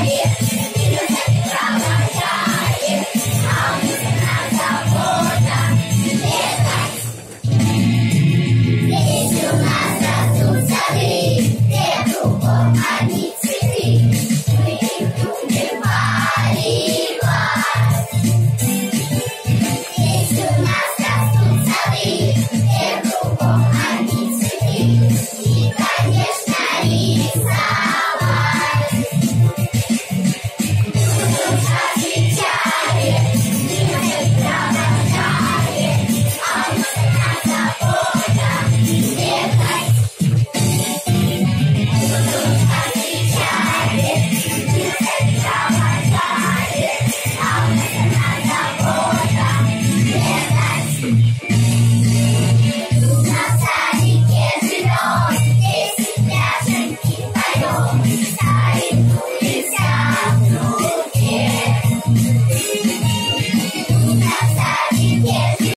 Yes.